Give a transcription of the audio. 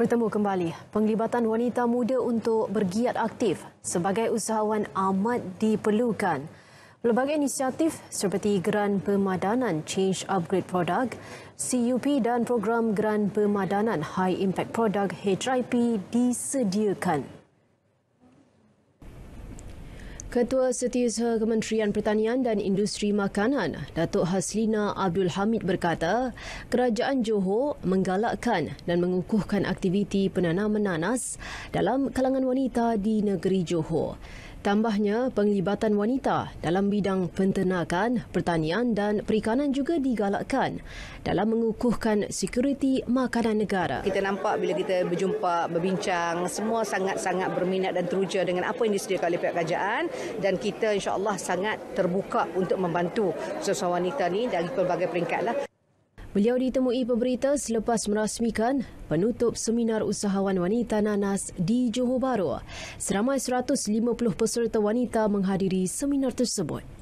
Bertemu kembali, penglibatan wanita muda untuk bergiat aktif sebagai usahawan amat diperlukan. Pelbagai inisiatif seperti Geran Pemadanan Change Upgrade Product, CUP dan program Geran Pemadanan High Impact Product HIP disediakan. Ketua Setiausaha Kementerian Pertanian dan Industri Makanan, Datuk Haslina Abdul Hamid berkata, kerajaan Johor menggalakkan dan mengukuhkan aktiviti penanaman nanas dalam kalangan wanita di negeri Johor. Tambahnya, penglibatan wanita dalam bidang penternakan, pertanian dan perikanan juga digalakkan dalam mengukuhkan sekuriti makanan negara. Kita nampak bila kita berjumpa, berbincang, semua sangat-sangat berminat dan teruja dengan apa yang disediakan oleh pihak kerajaan dan kita insya-Allah sangat terbuka untuk membantu sesuatu wanita ni dari pelbagai peringkat lah. Beliau ditemui pemberita selepas merasmikan penutup seminar usahawan wanita nanas di Johor Bahru. Seramai 150 peserta wanita menghadiri seminar tersebut.